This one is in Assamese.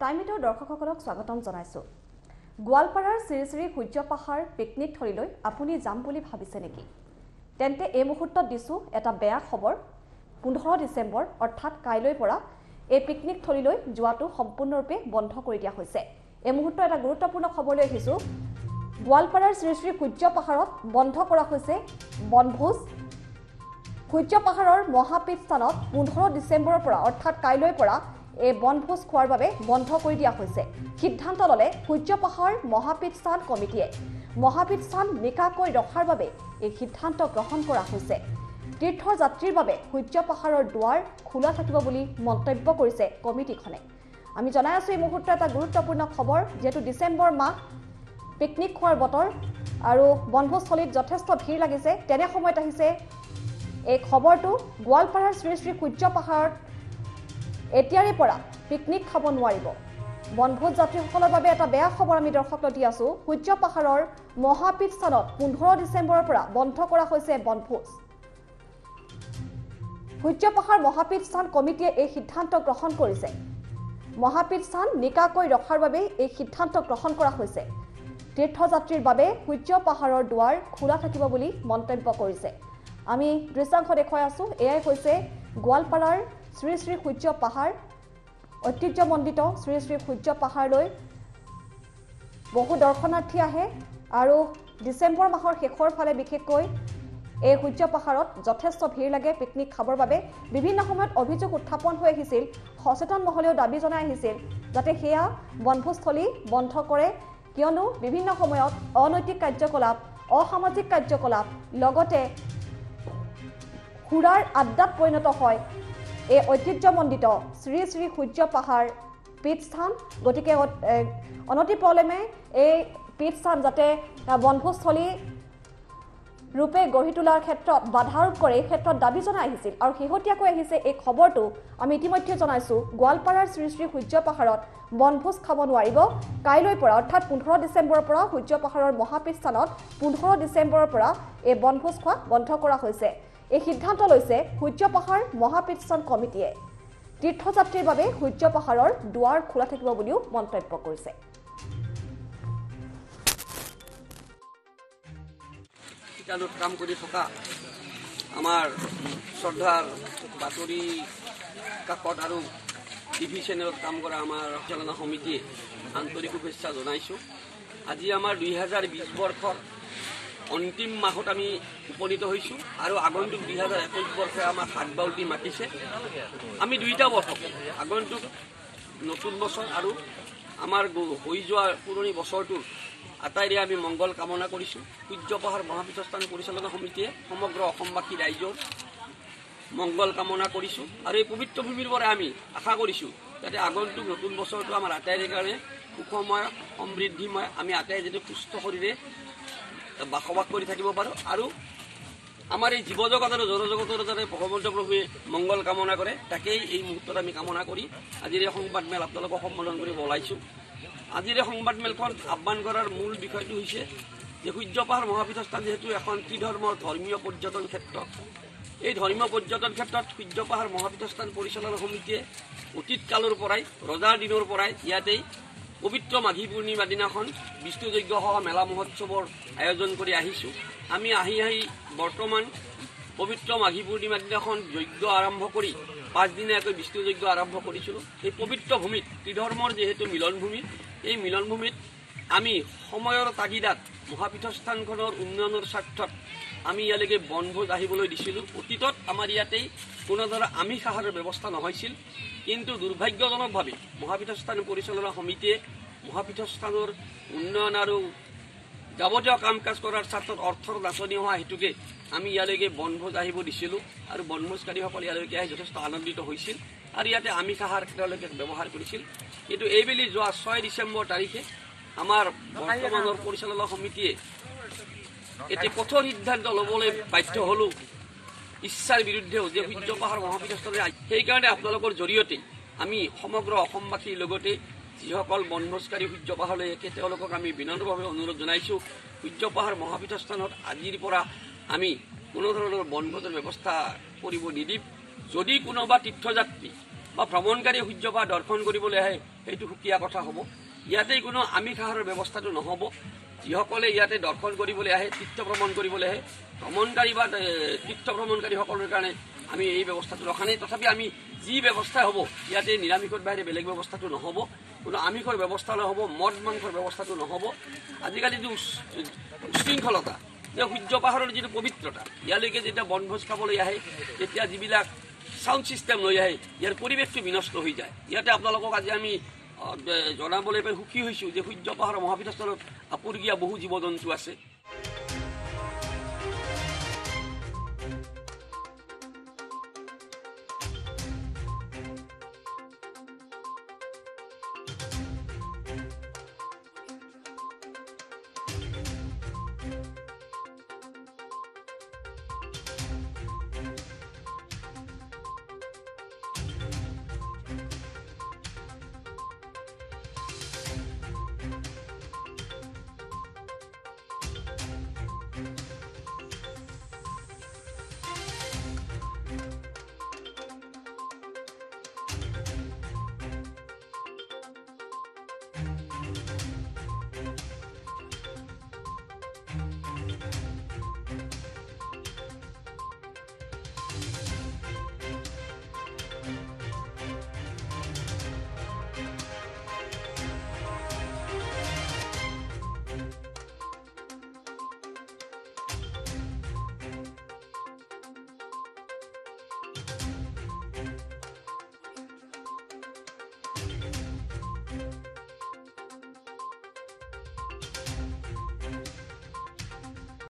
টাইমিটৰ দৰ্শকসকলক স্বাগতম জনাইছোঁ। গোৱালপাৰাৰ শ্ৰী শ্ৰী সূৰ্য পাহাৰ পিকনিক থলীলৈ আপুনি যাম বুলি ভাবিছে নেকি? তেন্তে এই মুহূৰ্তত দিছোঁ এটা বেয়া খবৰ। পোন্ধৰ ডিচেম্বৰ অৰ্থাৎ কাইলৈৰ পৰা এই পিকনিক থলীলৈ যোৱাটো সম্পূৰ্ণৰূপে বন্ধ কৰি দিয়া হৈছে। এই মুহূৰ্তত এটা গুৰুত্বপূৰ্ণ খবৰ লৈ আহিছোঁ। গোৱালপাৰাৰ শ্ৰী শ্ৰী সূৰ্য পাহাৰত বন্ধ কৰা হৈছে বনভোজ। সূৰ্য পাহাৰৰ মহাপীঠ স্থানত পোন্ধৰ ডিচেম্বৰৰ পৰা অৰ্থাৎ কাইলৈৰ পৰা এই বনভোজ খোৱাৰ বাবে বন্ধ কৰি দিয়া হৈছে। সিদ্ধান্ত ল'লে সূৰ্য পাহাৰ মহাপীঠ স্থান কমিটিয়ে। মহাপীঠ স্থান নিকাকৈ ৰখাৰ বাবে এই সিদ্ধান্ত গ্ৰহণ কৰা হৈছে। তীৰ্থযাত্ৰীৰ বাবে সূৰ্য পাহাৰৰ দুৱাৰ খোলা থাকিব বুলি মন্তব্য কৰিছে কমিটিখনে। আমি জনাই আছোঁ এই মুহূৰ্তত এটা গুৰুত্বপূৰ্ণ খবৰ যিহেতু ডিচেম্বৰ মাহ পিকনিক খোৱাৰ বতৰ আৰু বনভোজস্থলীত যথেষ্ট ভিৰ লাগিছে। তেনে সময়ত আহিছে এই খবৰটো গোৱালপাৰাৰ শ্ৰী শ্ৰী সূৰ্য পাহাৰত এতিয়াৰে পৰা পিকনিক খাব নোৱাৰিব। বনভোজ যাত্ৰীসকলৰ বাবে এটা বেয়া খবৰ আমি দৰ্শকক দি আছোঁ। সূৰ্য পাহাৰৰ মহাপীঠ স্থানত পোন্ধৰ ডিচেম্বৰৰ পৰা বন্ধ কৰা হৈছে বনভোজ। সূৰ্য পাহাৰ মহাপীঠ স্থান কমিটিয়ে এই সিদ্ধান্ত গ্ৰহণ কৰিছে। মহাপীঠ স্থান নিকাকৈ ৰখাৰ বাবে এই সিদ্ধান্ত গ্ৰহণ কৰা হৈছে। তীৰ্থযাত্ৰীৰ বাবে সূৰ্য পাহাৰৰ দুৱাৰ খোলা থাকিব বুলি মন্তব্য কৰিছে। আমি দৃশ্যাংশ দেখুৱাই আছোঁ। এয়াই হৈছে গোৱালপাৰাৰ শ্ৰী শ্ৰী সূৰ্য পাহাৰ ঐতিহ্যমণ্ডিত শ্ৰী শ্ৰী সূৰ্য পাহাৰলৈ বহু দৰ্শনাৰ্থী আহে আৰু ডিচেম্বৰ মাহৰ শেষৰ ফালে বিশেষকৈ এই সূৰ্য পাহাৰত যথেষ্ট ভিৰ লাগে পিকনিক খাবৰ বাবে। বিভিন্ন সময়ত অভিযোগ উত্থাপন হৈ আহিছিল সচেতন মহলেও দাবী জনাই আহিছিল যাতে সেয়া বনভোজস্থলী বন্ধ কৰে। কিয়নো বিভিন্ন সময়ত অনৈতিক কাৰ্যকলাপ অসামাজিক কাৰ্যকলাপ লগতে সুৰাৰ আড্ডাত পৰিণত হয়। এই ঐতিহ্যমণ্ডিত শ্ৰী শ্ৰী সূৰ্য পাহাৰ পীঠস্থান। গতিকে অনতিপলমে এই পীঠস্থান যাতে বনভোজস্থলী ৰূপে গঢ়ি তোলাৰ ক্ষেত্ৰত বাধা আৰোপ কৰে এই ক্ষেত্ৰত দাবী জনাই আহিছিল। আৰু শেহতীয়াকৈ আহিছে এই খবৰটো আমি ইতিমধ্যে জনাইছোঁ গোৱালপাৰাৰ শ্ৰী শ্ৰী সূৰ্য পাহাৰত বনভোজ খাব নোৱাৰিব। কাইলৈৰ পৰা অৰ্থাৎ পোন্ধৰ ডিচেম্বৰৰ পৰা সূৰ্য পাহাৰৰ মহাপীঠ স্থানত পোন্ধৰ ডিচেম্বৰৰ পৰা এই বনভোজ খোৱা বন্ধ কৰা হৈছে। এই সিদ্ধান্ত লৈছে সূৰ্য পাহাৰ মহাপীঠ স্থান কমিটিয়ে। তীৰ্থযাত্ৰীৰ বাবে সূৰ্য পাহাৰৰ দুৱাৰ খোলা থাকিব বুলিও মন্তব্য কৰিছে। কাম কৰি থকা আমাৰ শ্ৰদ্ধাৰ বাতৰি কাকত আৰু টিভি চেনেলত কাম কৰা আমাৰ সঞ্চালনা সমিতিয়ে আন্তৰিক শুভেচ্ছা জনাইছোঁ। আজি আমাৰ দুই হাজাৰ বিছ বৰ্ষৰ অন্তিম মাহত আমি উপনীত হৈছোঁ আৰু আগন্তুক দুই একৈছ বৰ্ষে আমাক হাত বাউটি মাতিছে। আমি দুইটা বৰ্ষ আগন্তুক নতুন বছৰ আৰু আমাৰ হৈ যোৱা পুৰণি বছৰটোৰ আটাইৰে আমি মংগল কামনা কৰিছোঁ। সূৰ্য পাহাৰ মহাপীঠস্থান পৰিচালনা সমিতিয়ে সমগ্ৰ অসমবাসী ৰাইজৰ মংগল কামনা কৰিছোঁ। আৰু এই পবিত্ৰ ভূমিৰ পৰা আমি আশা কৰিছোঁ যাতে আগন্তুক নতুন বছৰটো আমাৰ আটাইৰে কাৰণে সুখময় সমৃদ্ধিময় আমি আটাই যাতে সুস্থ শৰীৰে বসবাস কৰি থাকিব পাৰোঁ আৰু আমাৰ এই জীৱ জগত আৰু জনজগতৰ যাতে ভগৱন্ত প্ৰভুৱে মংগল কামনা কৰে তাকেই এই মুহূৰ্তত আমি কামনা কৰি আজিৰ এই সংবাদমেল আপোনালোকক সম্বোধন কৰিব ওলাইছোঁ। আজিৰ এই সংবাদমেলখন আহ্বান কৰাৰ মূল বিষয়টো হৈছে যে সূৰ্য পাহাৰ মহাপীঠস্থান যিহেতু এখন ত্ৰিধৰ্মৰ ধৰ্মীয় পৰ্যটন ক্ষেত্ৰ। এই ধৰ্মীয় পৰ্যটন ক্ষেত্ৰত সূৰ্য পাহাৰ মহাপীঠস্থান পৰিচালনা সমিতিয়ে অতীত কালৰ পৰাই ৰজাৰ দিনৰ পৰাই ইয়াতেই পবিত্ৰ মাঘী পূৰ্ণিমা দিনাখন বিষ্ণুযজ্ঞ সহ মেলা মহোৎসৱৰ আয়োজন কৰি আহিছোঁ। আমি আহি আহি বৰ্তমান পবিত্ৰ মাঘী পূৰ্ণিমা দিনাখন যজ্ঞ আৰম্ভ কৰি পাঁচদিনীয়াকৈ বিষ্ণুযজ্ঞ আৰম্ভ কৰিছিলোঁ। এই পবিত্ৰ ভূমিত ত্ৰিধৰ্মৰ যিহেতু মিলনভূমি এই মিলনভূমিত আমি সময়ৰ তাগিদাত মহাপীঠস্থানখনৰ উন্নয়নৰ স্বাৰ্থত আমি ইয়ালৈকে বনভোজ আহিবলৈ দিছিলোঁ। অতীতত আমাৰ ইয়াতেই কোনো ধৰণৰ আমিষ আহাৰৰ ব্যৱস্থা নহৈছিল। কিন্তু দুৰ্ভাগ্যজনকভাৱে মহাপীঠস্থান পৰিচালনা সমিতিয়ে মহাপীঠস্থানৰ উন্নয়ন আৰু যাৱতীয় কাম কাজ কৰাৰ স্বাৰ্থত অৰ্থৰ নাচনি হোৱা হেতুকে আমি ইয়ালৈকে বনভোজ আহিব দিছিলোঁ আৰু বনভোজকাৰীসকল ইয়ালৈকে আহি যথেষ্ট আনন্দিত হৈছিল আৰু ইয়াতে আমিষ আহাৰ তেওঁলোকে ব্যৱহাৰ কৰিছিল। কিন্তু এইবেলি যোৱা ছয় ডিচেম্বৰ তাৰিখে আমাৰ বৰ্তমানৰ পৰিচালনা সমিতিয়ে এটি কঠোৰ সিদ্ধান্ত ল'বলৈ বাধ্য হ'লোঁ। ইচ্ছাৰ বিৰুদ্ধেও যে পাহাৰ মহাপীঠস্থলী সেইকাৰণে আপোনালোকৰ জৰিয়তে আমি সমগ্ৰ অসমবাসীৰ লগতে যিসকল বনভোজকাৰী সূৰ্য পাহাৰলৈ একে তেওঁলোকক আমি বিনম্ৰভাৱে অনুৰোধ জনাইছোঁ সূৰ্য পাহাৰ মহাপীঠস্থানত পৰা আমি কোনো ধৰণৰ বনভোজৰ ব্যৱস্থা কৰিব নিদিম। যদি কোনোবা তীৰ্থযাত্ৰী বা ভ্ৰমণকাৰী সূৰ্য পাহাৰ দৰ্শন কৰিবলৈ আহে সেইটো সুকীয়া কথা হ'ব। ইয়াতে কোনো আমিষ আহাৰৰ ব্যৱস্থাটো নহ'ব। যিসকলে ইয়াতে দৰ্শন কৰিবলৈ আহে তীৰ্থ ভ্ৰমণ কৰিবলৈ আহে ভ্ৰমণকাৰী বা তীৰ্থ ভ্ৰমণকাৰীসকলৰ কাৰণে আমি এই ব্যৱস্থাটো ৰখা নাই। তথাপি আমি যি ব্যৱস্থা হ'ব ইয়াতে নিৰামিষৰ বাহিৰে বেলেগ ব্যৱস্থাটো নহ'ব কোনো আমিষৰ ব্যৱস্থা নহ'ব মদ মাংসৰ ব্যৱস্থাটো নহ'ব। আজিকালি যিটো উশৃংখলতা সূৰ্য পাহাৰৰ যিটো পবিত্ৰতা ইয়ালৈকে যেতিয়া বনভোজ খাবলৈ আহে তেতিয়া যিবিলাক চাউণ্ড ছিষ্টেম লৈ আহে ইয়াৰ পৰিৱেশটো বিনষ্ট হৈ যায়। ইয়াতে আপোনালোকক আজি আমি জনাবলৈ সুখী হৈছোঁ যে সূৰ্য পাহাৰৰ মহাপীঠস্থলত আপুৰুগীয়া বহু জীৱ জন্তু আছে।